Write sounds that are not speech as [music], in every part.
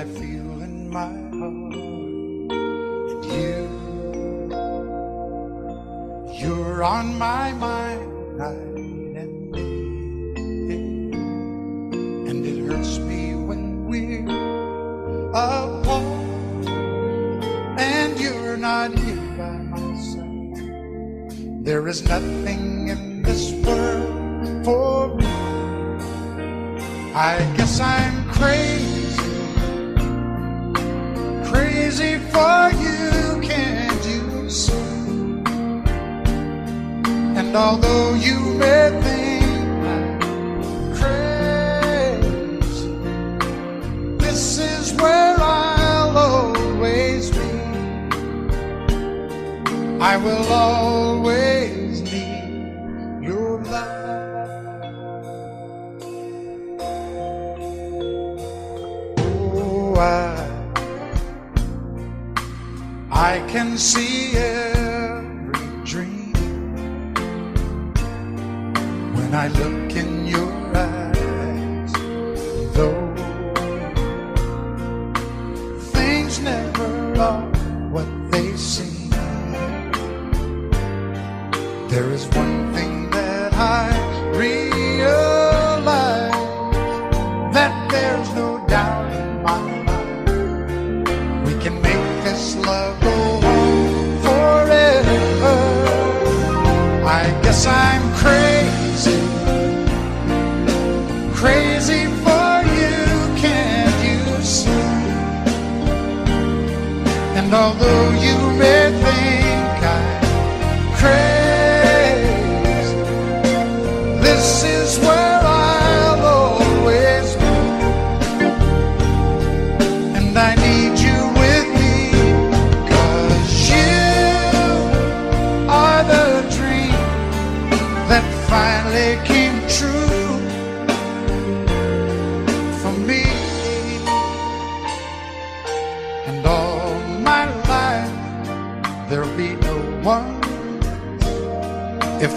I feel And although you may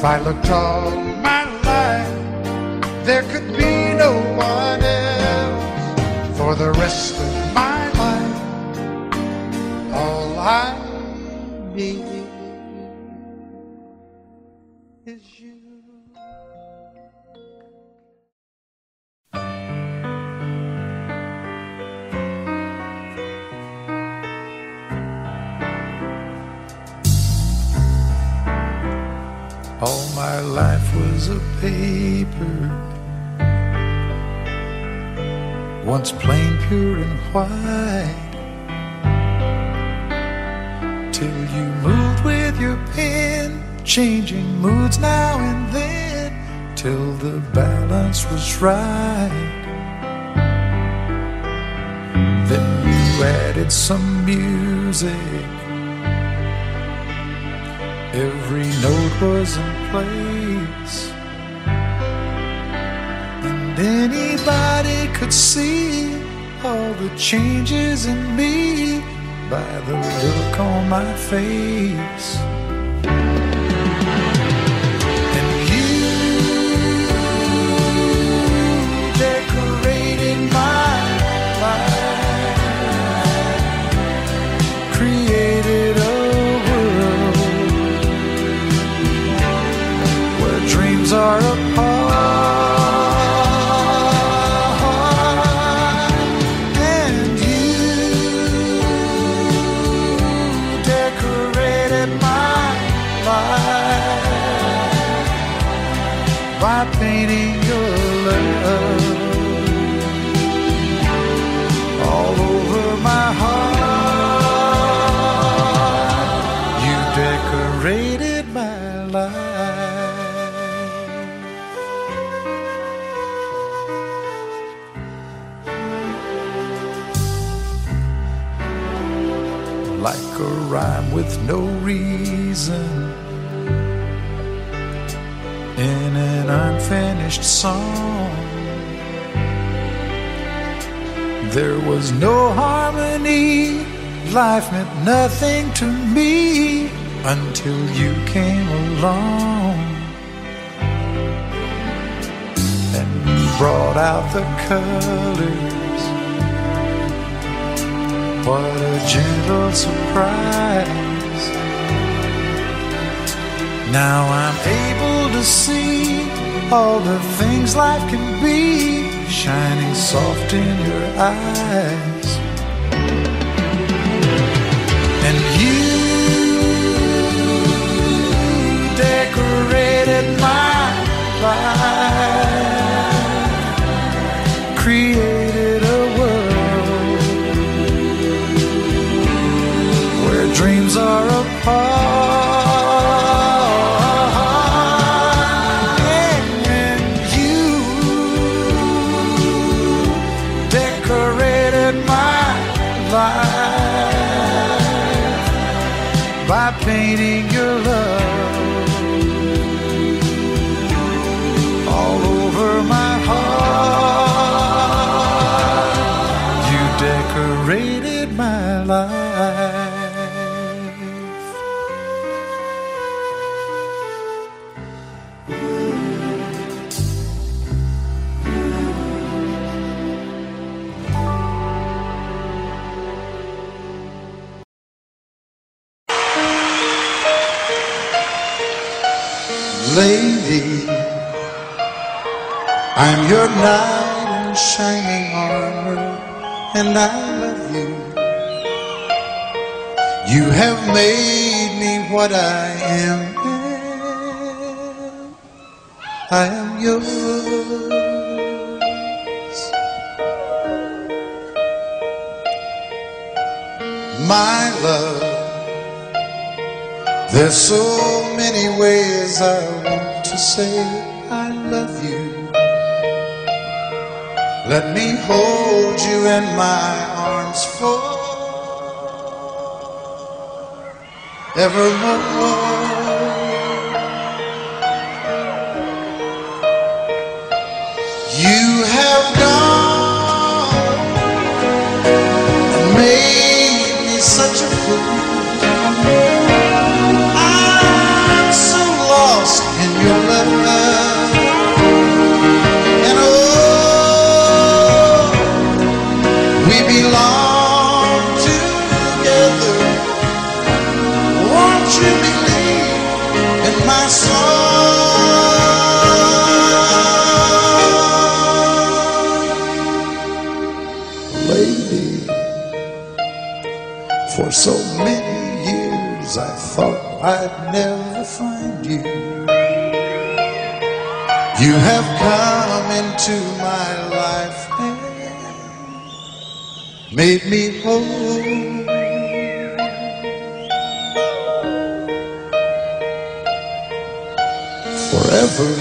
If I looked all my life, there could be no one else. For the rest life was a paper, once plain, pure, and white. Till you moved with your pen, changing moods now and then, till the balance was right. Then you added some music. Every note was in place. And anybody could see all the changes in me by the look on my face. Rhyme with no reason in an unfinished song. There was no harmony, life meant nothing to me until you came along. And brought out the colors. What a gentle surprise. Now I'm able to see all the things life can be shining soft in your eyes. Decorated my life. Lady, I'm your knight in shining armor, and I what I am. I am yours. My love. There's so many ways I want to say I love you. Let me hold you in my forevermore. Forever,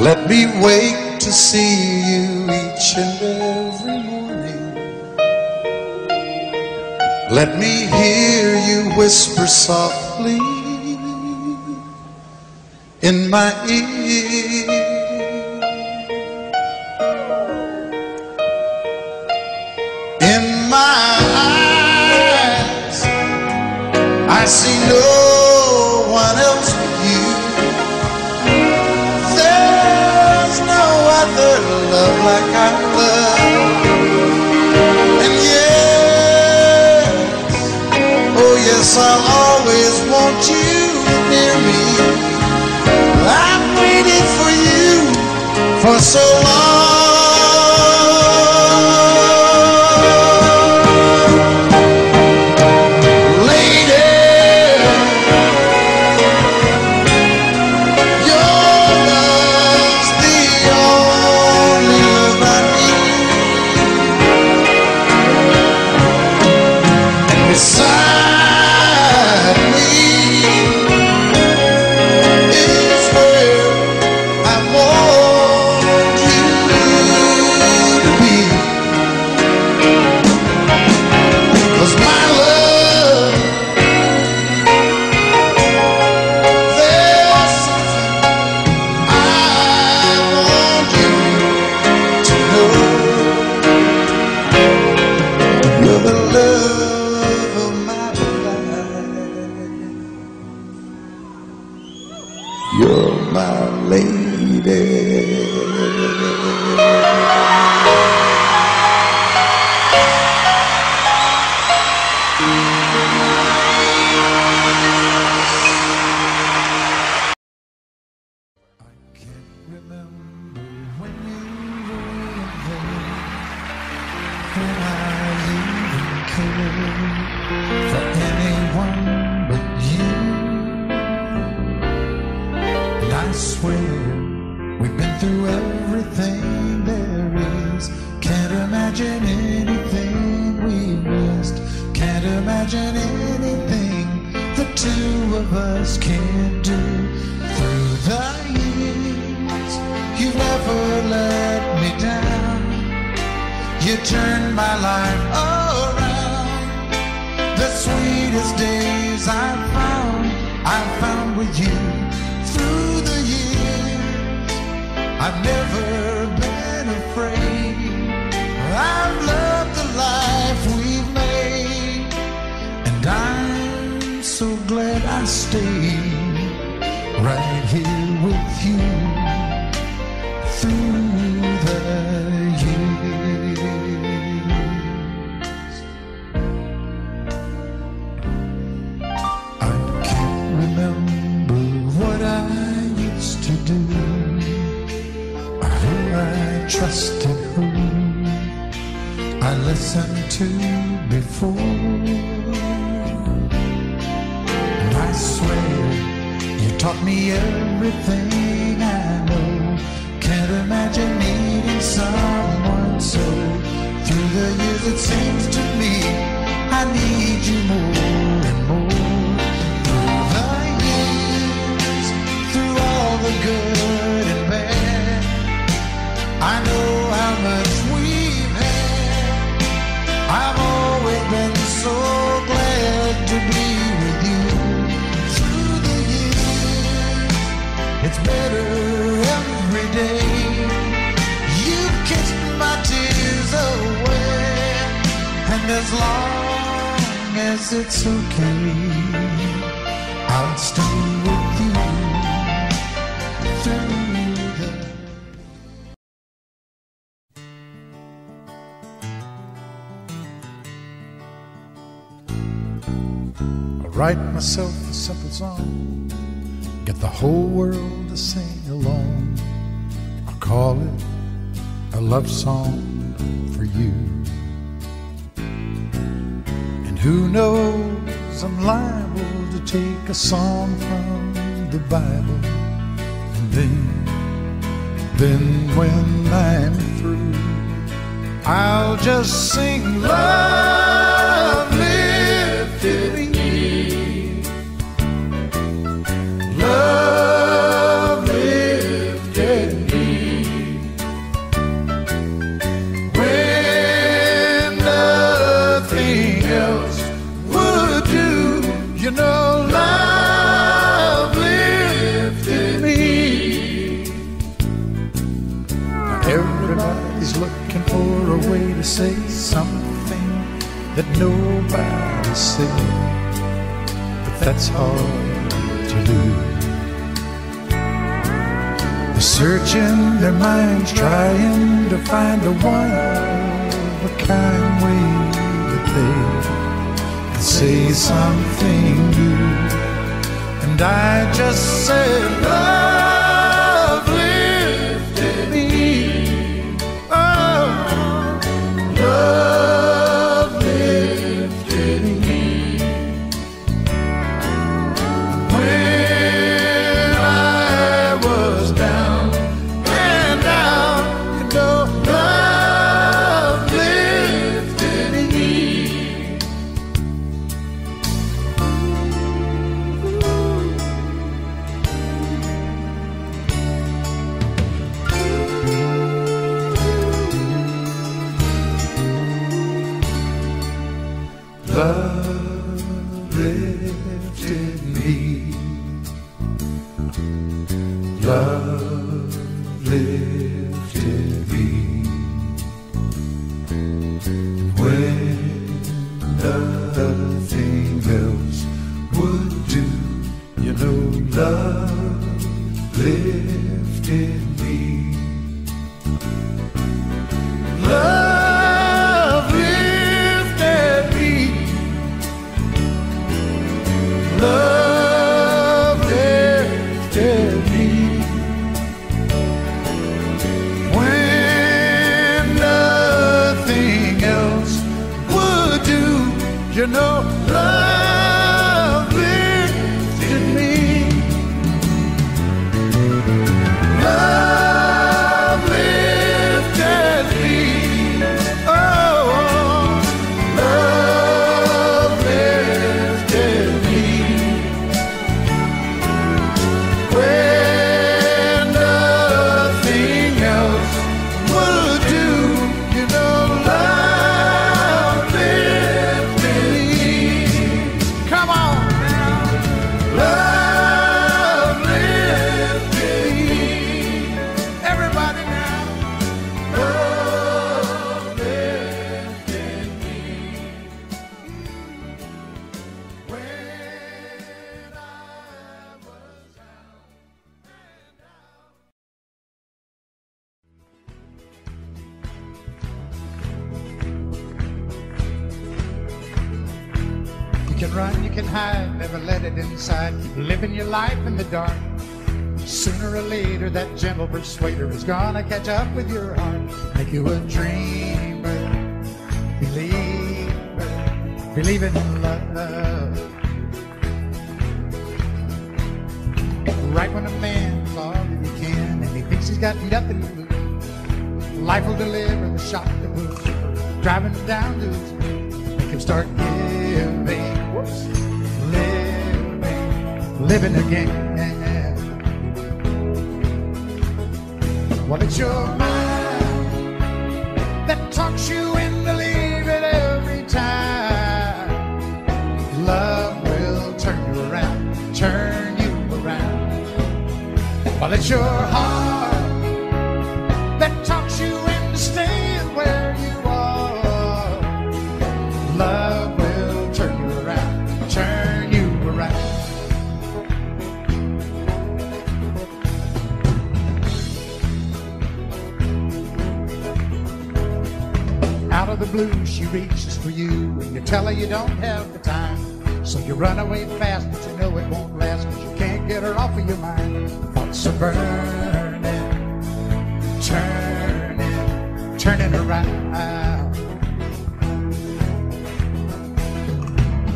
let me wake to see you each and every morning. Let me hear you whisper softly in my ear. In my eyes, I see no yes, I'll always want you near me. I've waited for you for so long. As long as it's okay, I'll stay with you through. I write myself a simple song, get the whole world to sing along. I call it a love song for you who knows, I'm liable to take a song from the Bible. And then, then when I'm through, I'll just sing love lifted me. Love. nobody said, but that's hard to do. They're searching their minds, trying to find a one of a kind way that they can say something new. And I just said, Love. Catch up with your heart. Make you a dreamer, believer, believe in love. Right when a man's all that he can, and he thinks he's got nothing to lose. Life will deliver the shock that moves, driving him down to his. Make him start giving, living, living again. Well, it's your mind that talks you into leaving every time. Love will turn you around, turn you around. Well, it's your heart blue, she reaches for you, and you tell her you don't have the time. So you run away fast, but you know it won't last, cause you can't get her off of your mind. Thoughts are burning, turning, turning around.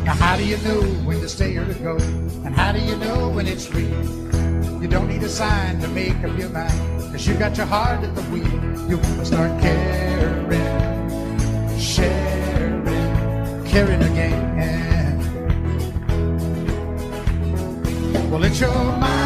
Now, how do you know when to stay or to go? And how do you know when it's real? You don't need a sign to make up your mind, cause you got your heart at the wheel. You wanna start caring, caring again. Well, it's your mind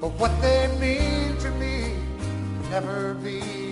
But what they mean to me never be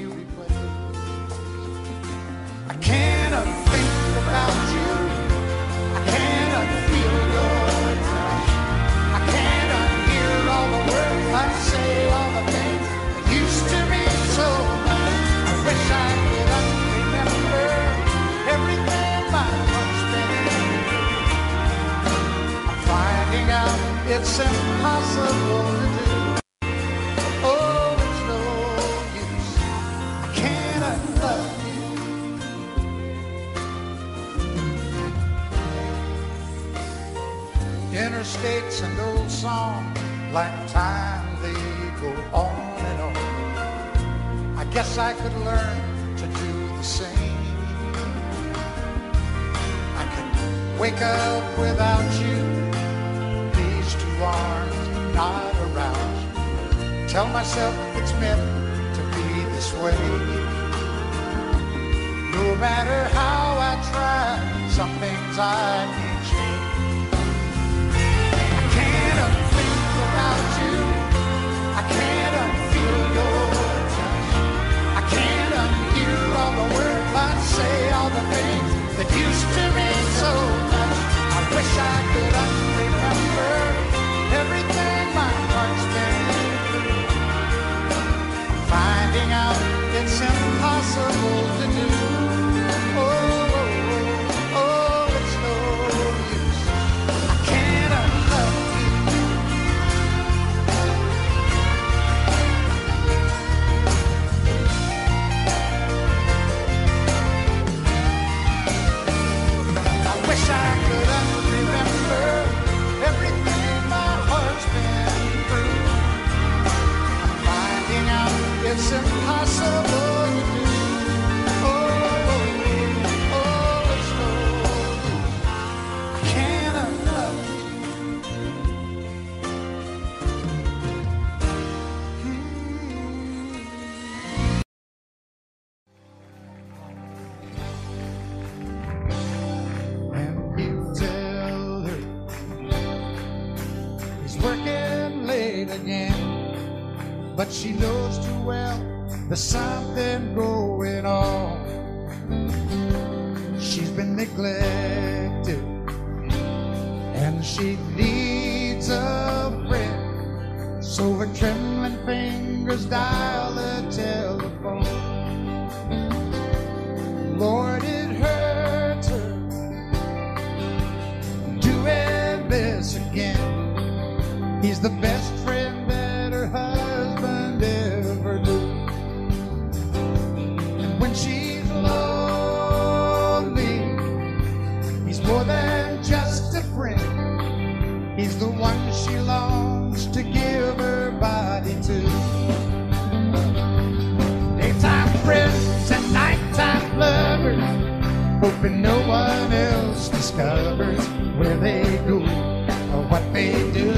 And no one else discovers where they go or what they do,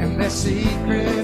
and their secrets.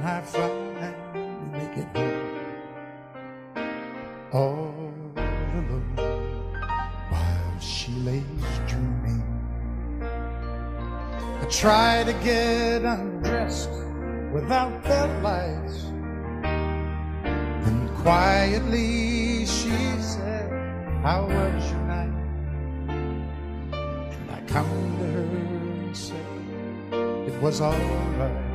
when I finally make it home. All alone while she lays dreaming. I try to get undressed without the lights. and quietly she said, How was your night? And I come to her and said, It was alright.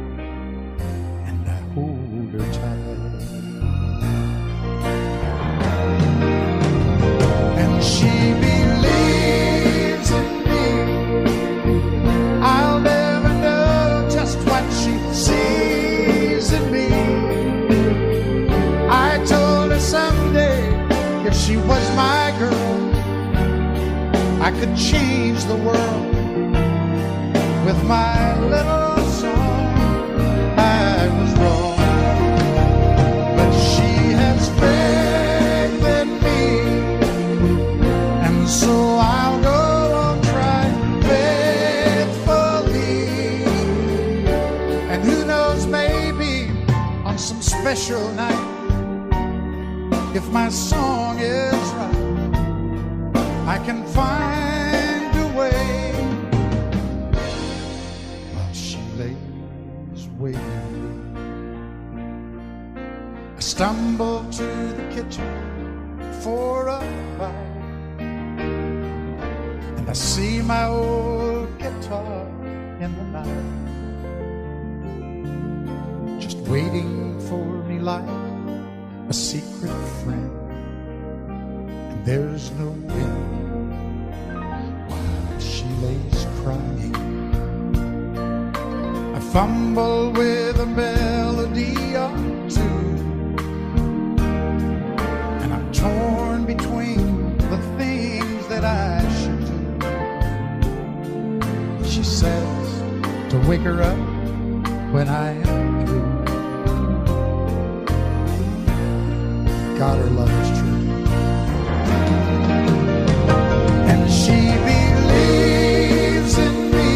Could change the world with my little song. I was wrong, but she has faith in me, and so I'll go on trying faithfully. And who knows, maybe on some special night, if my song is right, I can find stumble to the kitchen for a bite, and I see my old guitar in the night, just waiting for me like a secret friend. And there's no wind while she lays crying. I fumble with wake her up when I am through. God, her love is true. And she believes in me.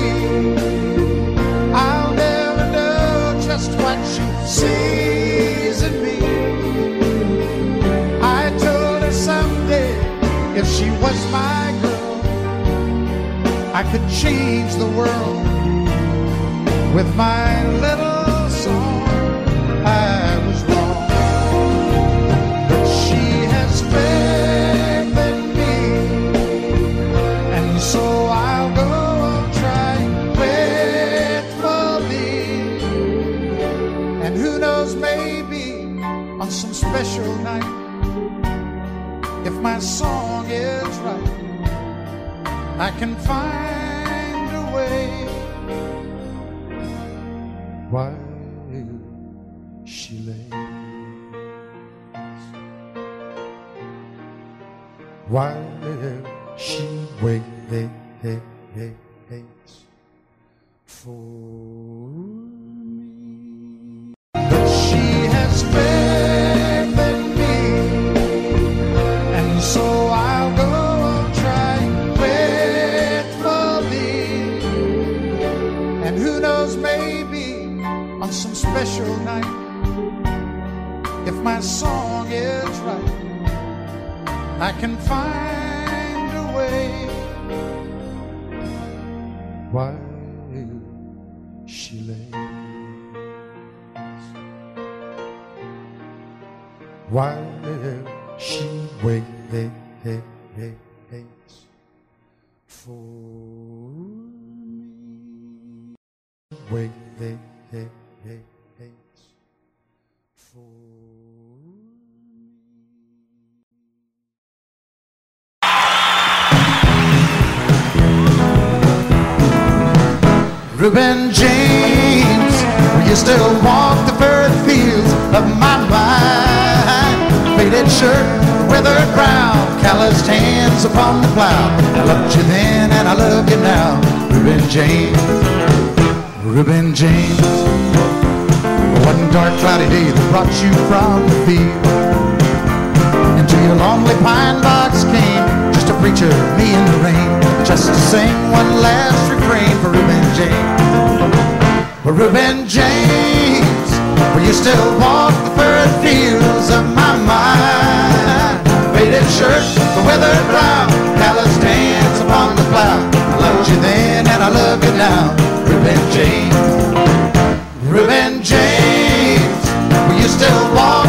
I'll never know just what she sees in me. I told her someday if she was my girl, I could change the world with my little Reuben James, you still walk the furrowed fields of my mind? Faded shirt, weathered brow, calloused hands upon the plow. I loved you then and I love you now, Reuben James. Reuben James, one dark cloudy day that brought you from the field into your lonely pine box came just a preacher, me in the rain, just to sing one last refrain for Reuben James. Well, Reuben James, will you still walk the furrowed fields of my mind? Faded shirt, the weathered brow, calloused hands upon the plow. I loved you then and I love you now, Reuben James. Reuben James, will you still walk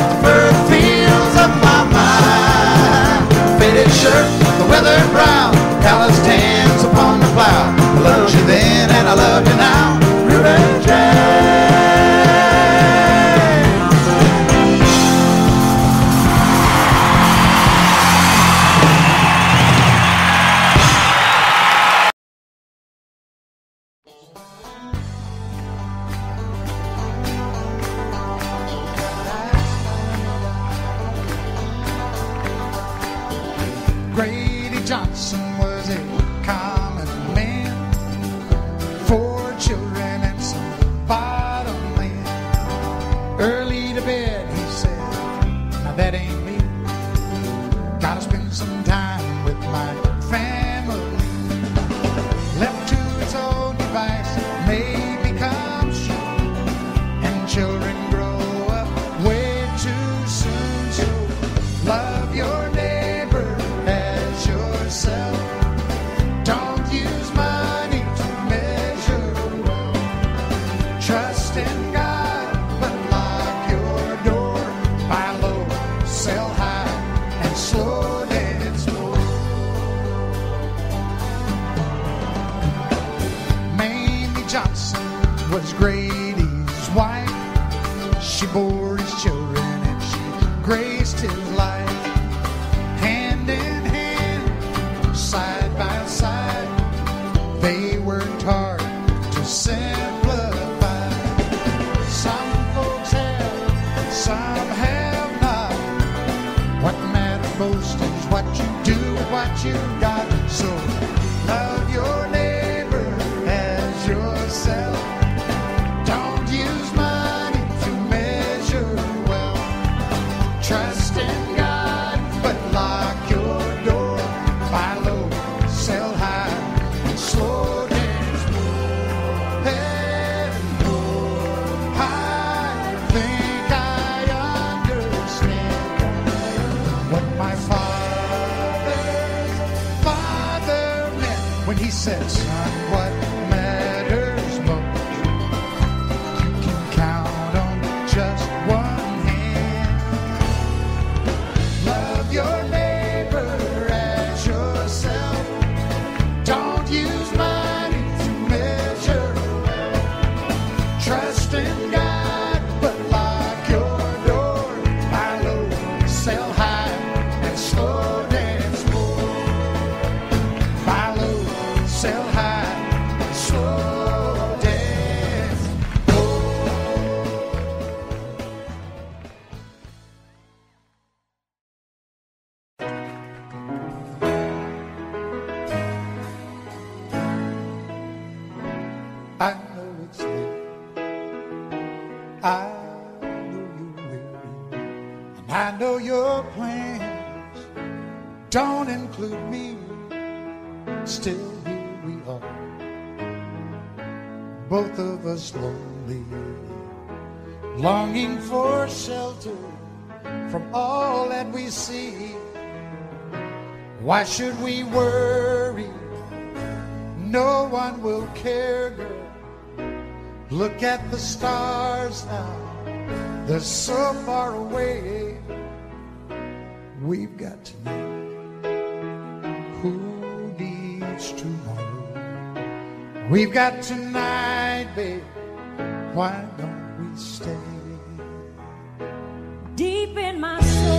your plans don't include me, still here we are. Both of us lonely, longing for shelter from all that we see. Why should we worry? No one will care, girl. Look at the stars now, they're so far away. We've got tonight. Who needs tomorrow? We've got tonight, babe. Why don't we stay? Deep in my soul.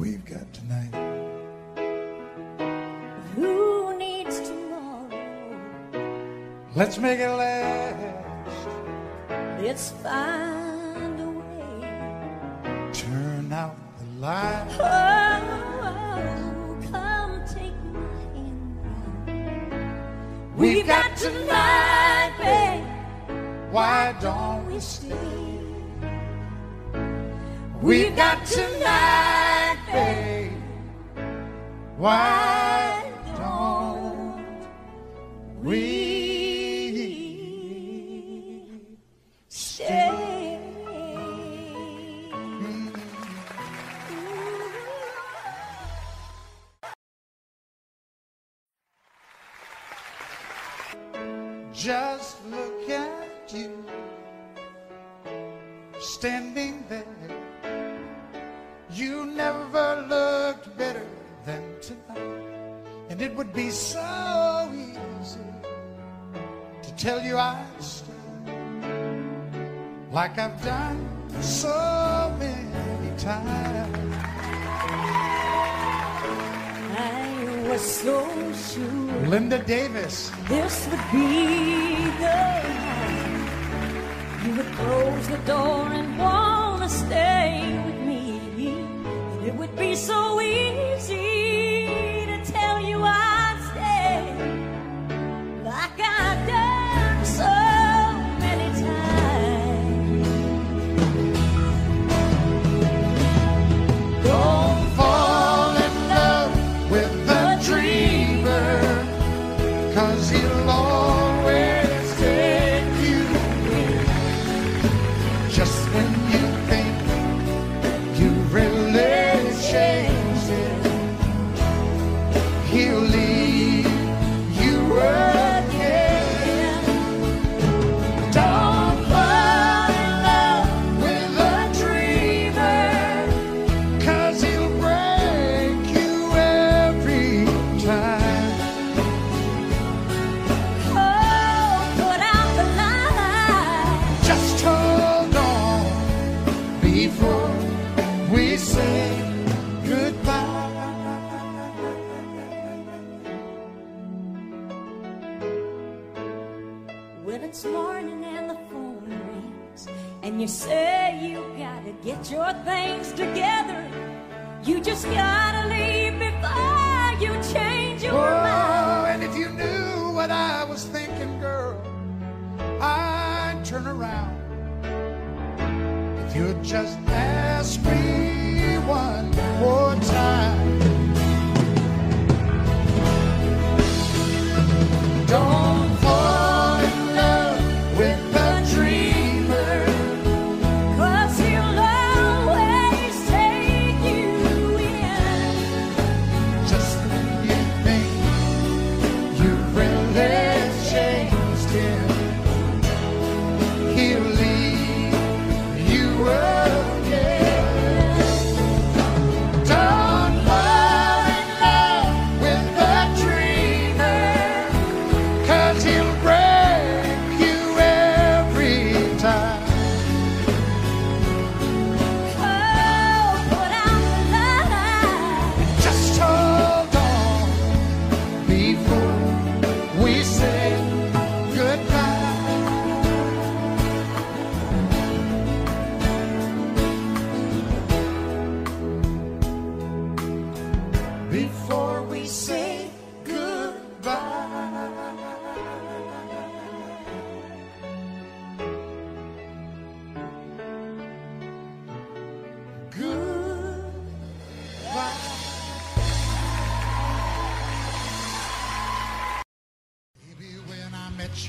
we've got tonight. Who needs tomorrow? Let's make it last. Let's find a way. Turn out the light. Oh, oh, come take my hand. We've, got, got tonight, babe. Why don't we stay? We've got tonight faith. Why?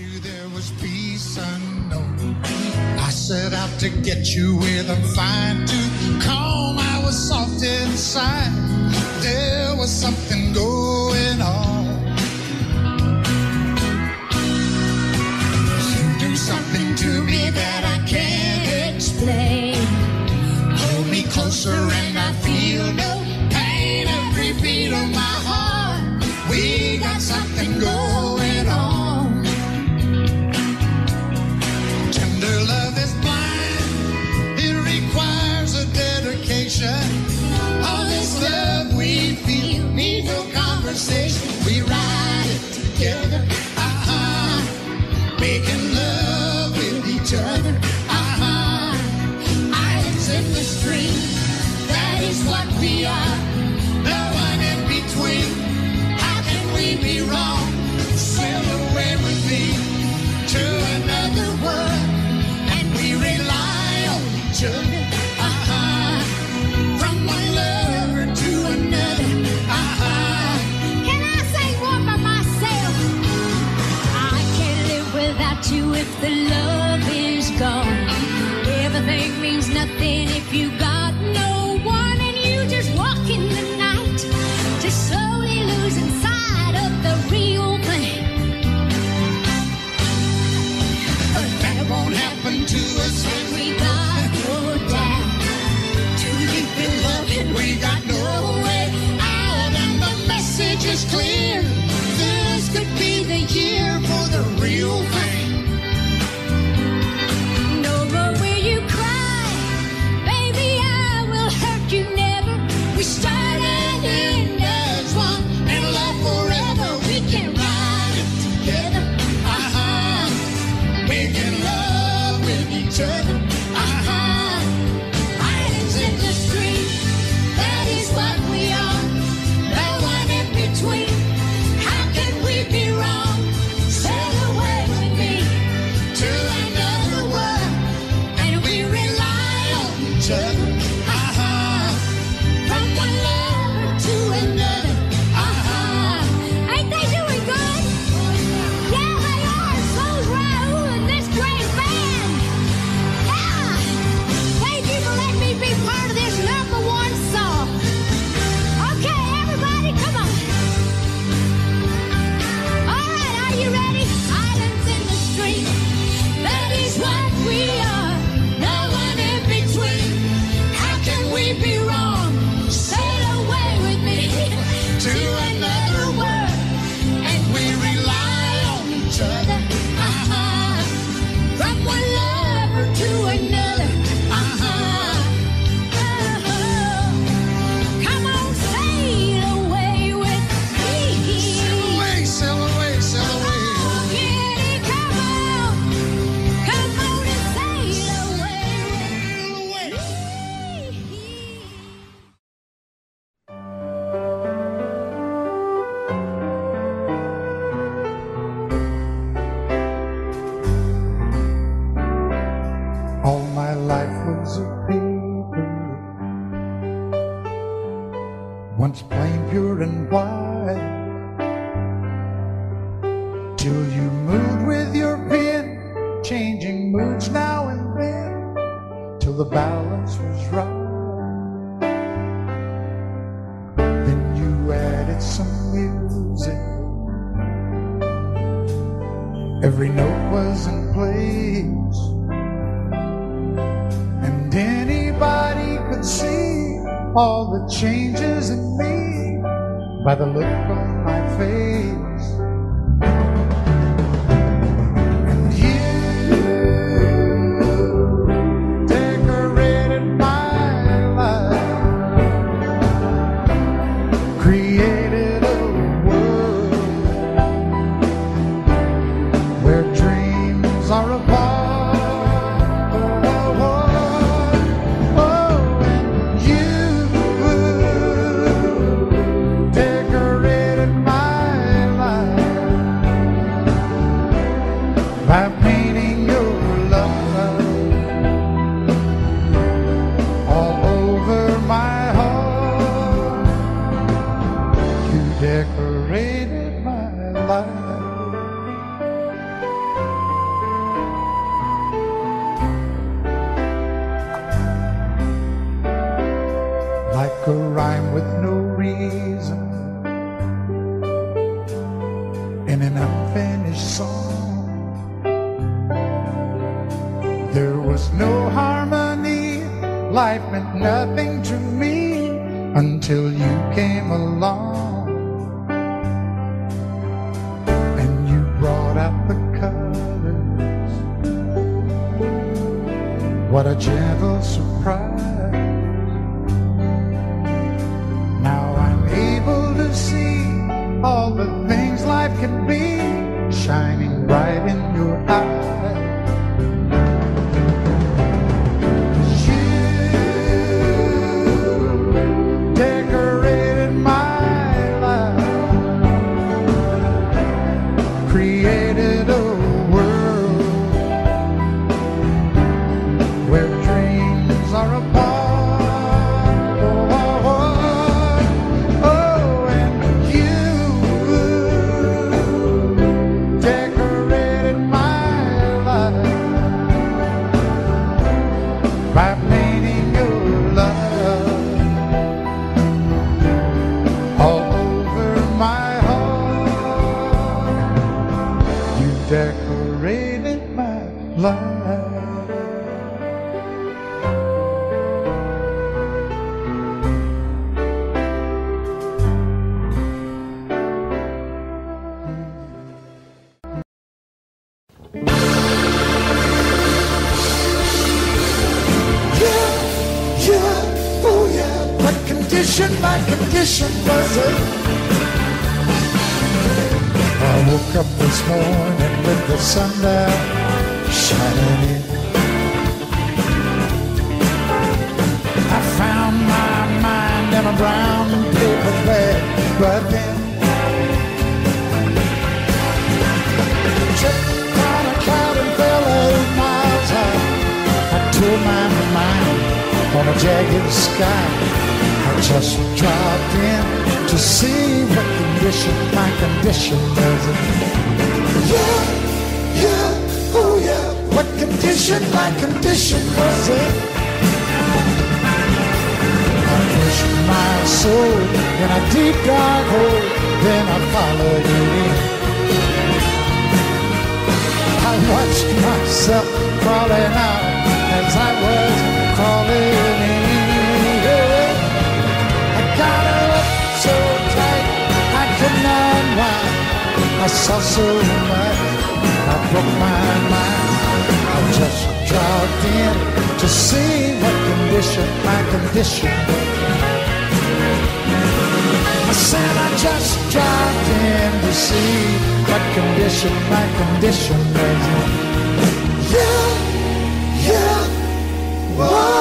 you, there was peace unknown. I set out to get you with a fine tooth comb. I was soft inside. There was something. And anybody could see all the changes in me by the look on my face. Condition my condition in. Yeah, yeah, whoa.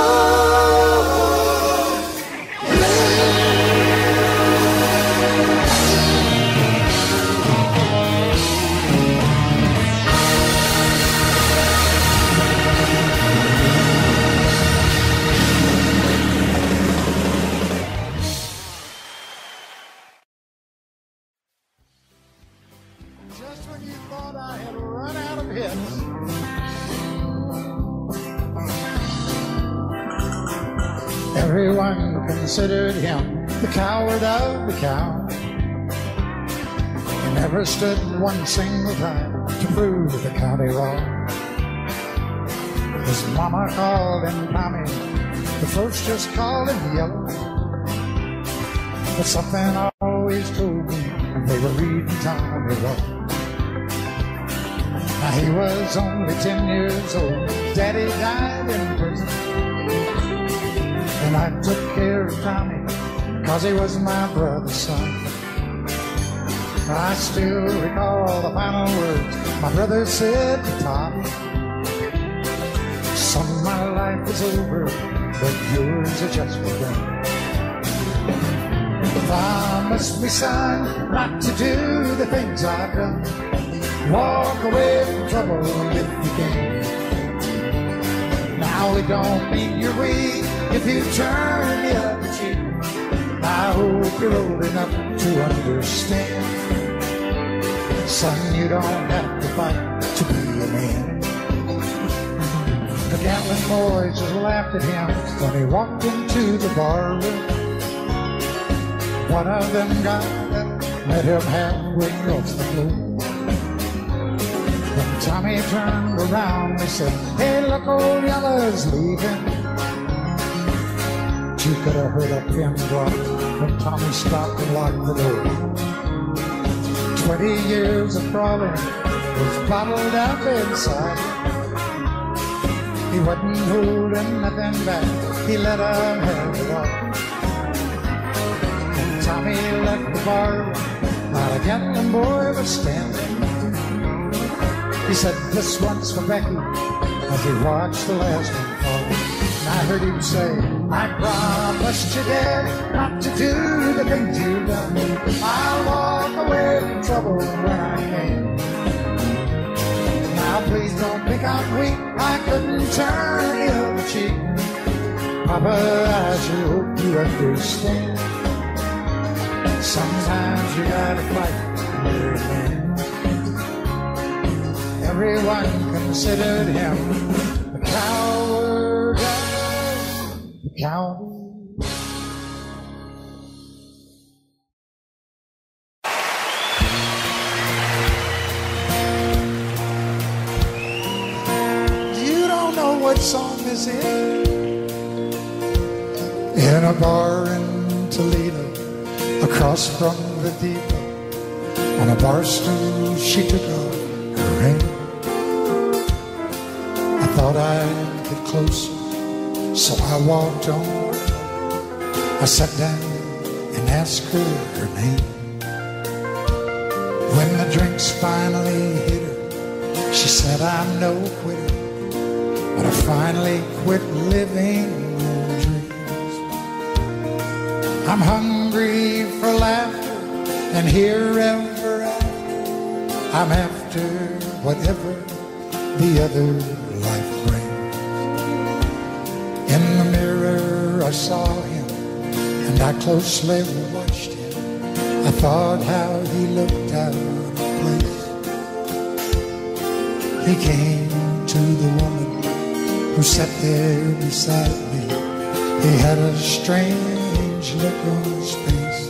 Cow. He never stood one single time to prove the county wrong. His mama called him Tommy, the folks just called him Yellow. But something always told me they were reading Tommy wrong. Now he was only ten years old. Daddy died in prison. And I took care of Tommy, cause he was my brother's son. I still recall the final words my brother said to Tommy. Son, my life is over, but yours has just begun. Promise me, son, not to do the things I've done. Walk away from trouble if you can. Now it don't mean you're weak if you turn the other cheek. I hope you're old enough to understand. Son, you don't have to fight to be a man. The Gatlin boys just laughed at him when he walked into the bar room. One of them got up, met him halfway across the floor. When Tommy turned around, he said, Hey, look, old Yella's leaving. You could have heard a pin drop when Tommy stopped and locked the door. Twenty years of crawling was bottled up inside. He wasn't holding nothing back, he let him have it all. When Tommy left the bar, not a Gatlin boy was standing. He said, This one's for Becky, as he watched the last one fall. And I heard him say, I promised you, Dad, not to do the things you've done. I'll walk away from trouble when I can. Now please don't think I'm weak, I couldn't turn the other cheek. Papa, I sure hope you understand. Sometimes you gotta fight your man. Everyone considered him You don't know what song is. In a bar in Toledo, across from the depot, on a bar stool she took off her ring. I thought I'd get closer, so I walked on. I sat down and asked her her name. When the drinks finally hit her, she said, I'm no quitter, but I finally quit living in dreams. I'm hungry for laughter, and here ever after, I'm after whatever the other I saw him, and I closely watched him. I thought how he looked out of place. He came to the woman who sat there beside me. He had a strange look on his face.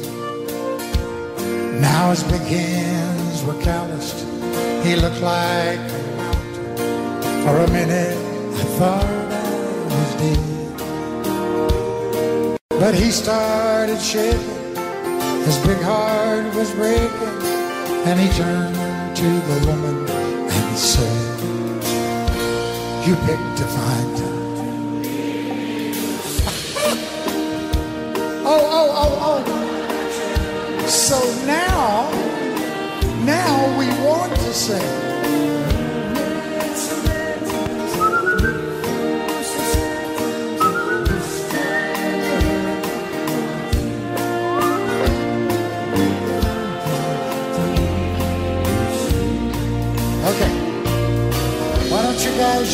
Now his big hands were calloused. He looked like a mountain. For a minute, I thought I was dead. But he started shaking. His big heart was breaking. And he turned to the woman and said, You picked a fine time. [laughs] oh, oh, oh, oh. So now, now we want to sing.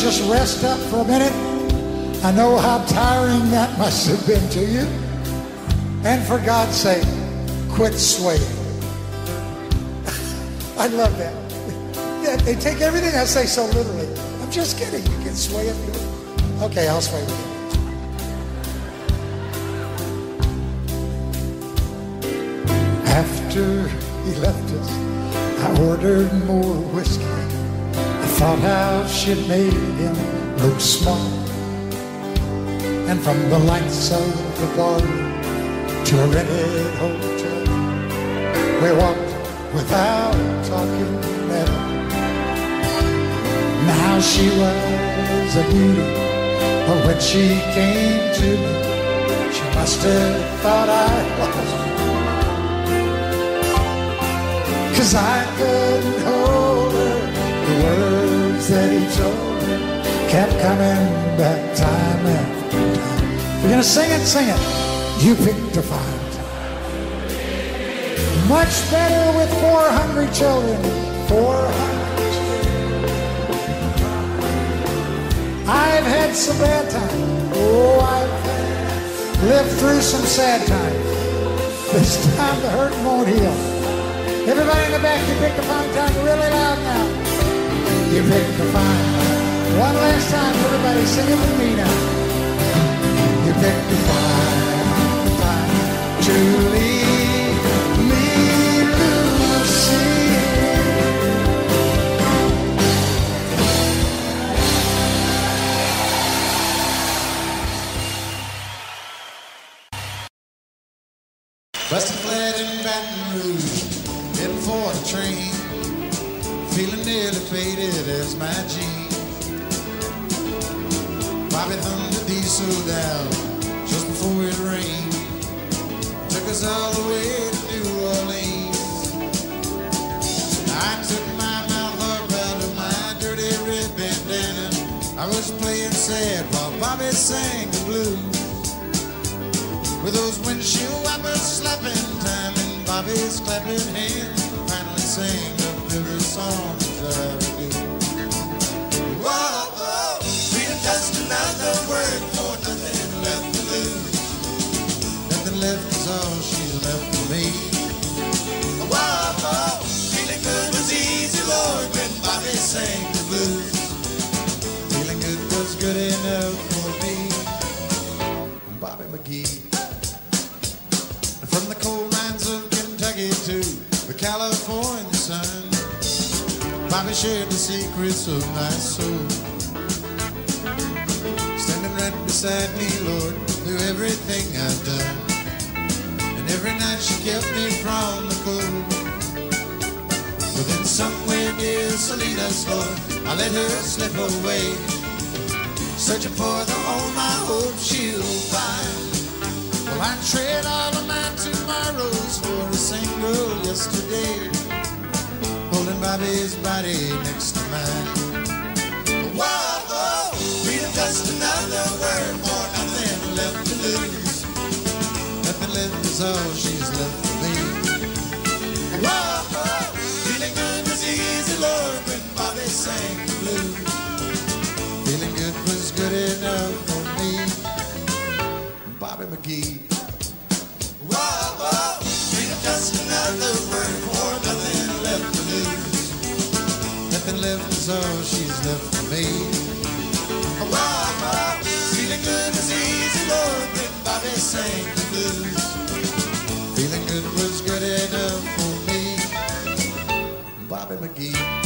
Just rest up for a minute? I know how tiring that must have been to you. And for God's sake, quit swaying. [laughs] I love that. Yeah, they take everything I say so literally. I'm just kidding. You can sway if you want. Okay, I'll sway with you. After he left us, I ordered more whiskey. Thought how she'd made him look small. And from the lights of the bar to a rented hotel, we walked without talking at all. Now she was a beauty, but when she came to me, she must have thought I was. Cause I couldn't hold her. Words that he told her kept coming back time after time. If you're gonna sing it, sing it. You picked a fine time. Much better with four hungry children. Four hungry. I've had some bad times. Oh, I've lived through some sad times. This time the hurt won't heal. Everybody in the back, you picked a fine time really loud now. You picked fine time. One last time, everybody, sing it with me now. You picked a fine every night she kept me from the cold. But then somewhere near Salinas, Lord, I let her slip away. Searching for the home I hope she'll find. Well, I trade all of my tomorrows for a single yesterday. Holding Bobby's body next to mine. Whoa, freedom just another word for nothing left to lose. Is all she's left for me. Whoa, feeling good was easy, Lord, when Bobby sang the blues. Feeling good was good enough for me. Bobby McGee. Whoa, whoa, freedom just another word for nothing left to lose. Nothing left is all she's left for me. Whoa, whoa, feeling good was easy, Lord, when Bobby sang the blues. Good was good enough for me. Bobby McGee.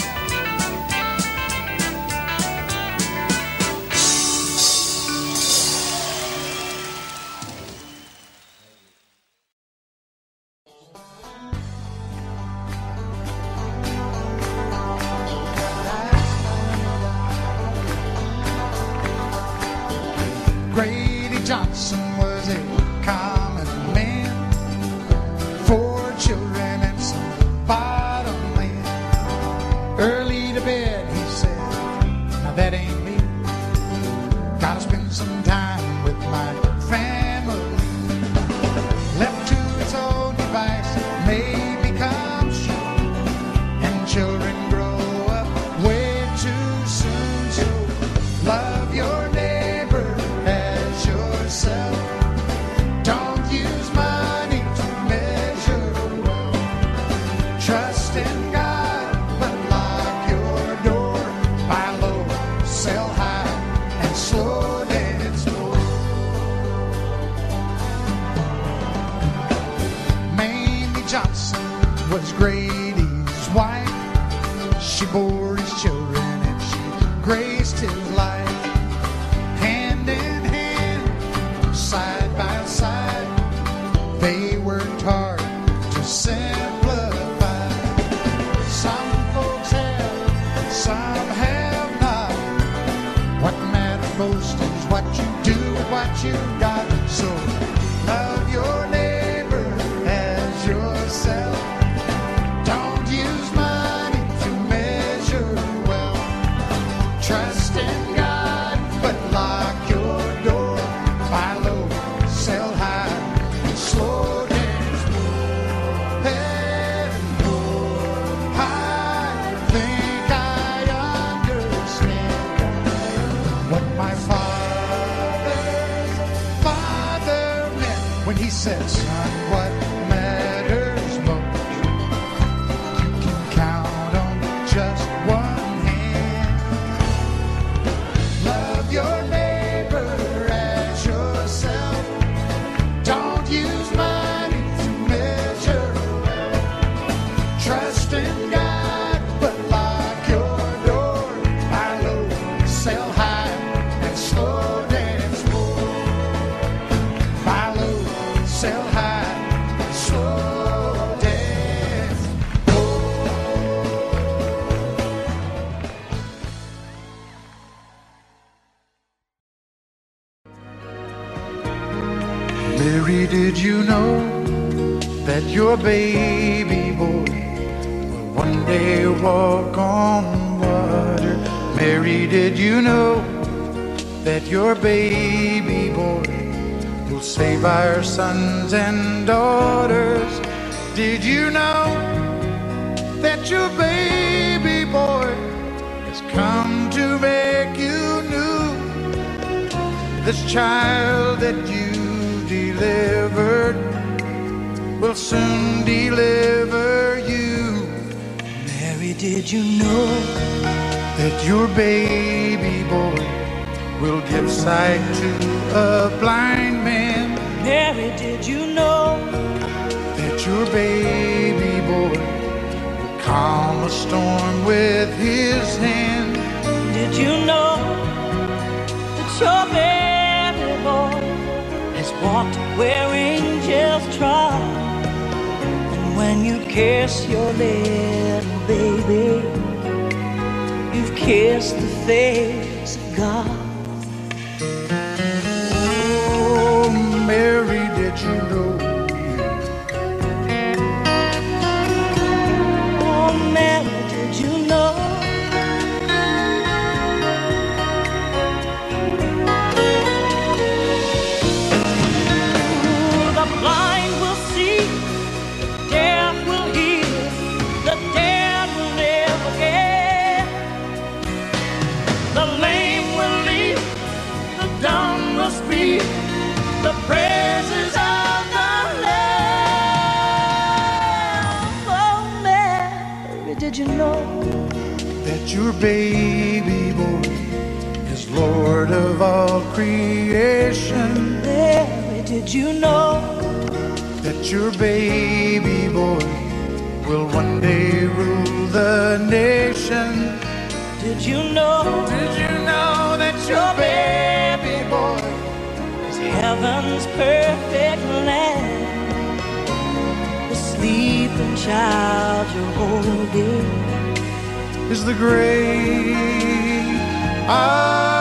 Baby boy will one day walk on water? Mary, did you know that your baby boy will save our sons and daughters? Did you know that your baby boy has come to make you new? This child that you delivered will soon deliver you. Mary, did you know that your baby boy will give sight to a blind man? Mary, did you know That your baby boy will calm a storm with his hand? Did you know that your baby boy has walked where angels trod? when you kiss your little baby, you've kissed the face of God. Oh, Mary, did you know? Oh, Mary. baby boy is Lord of all creation. Mary, did you know that your baby boy will one day rule the nation? Did you know? Did you know that your baby boy is heaven's perfect land? The sleeping child you're holding is the great I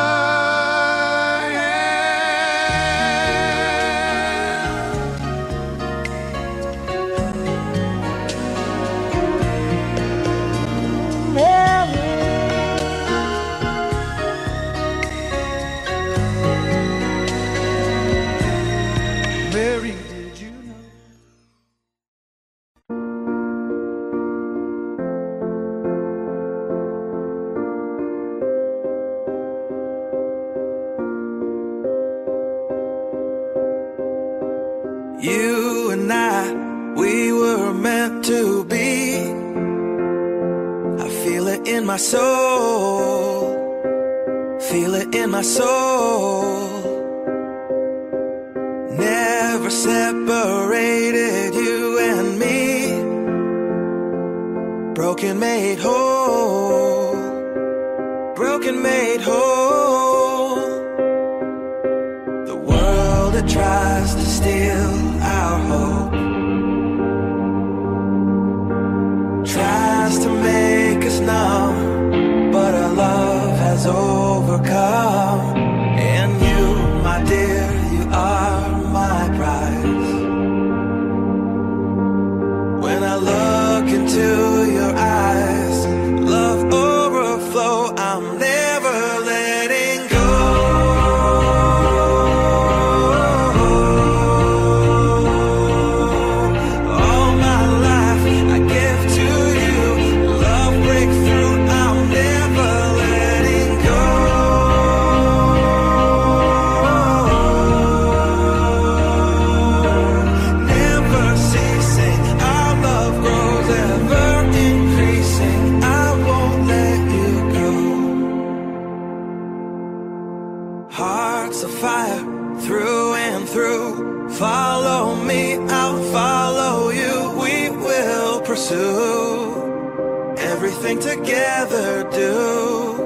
Hearts of fire, through and through. Follow me, I'll follow you. We will pursue everything together. Do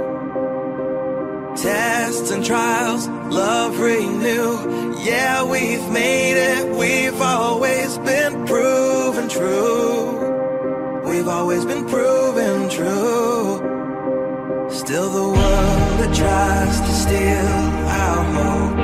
tests and trials, love renew. Yeah, we've made it. We've always been proven true. We've always been proven true. Still the world that tries to steal Oh.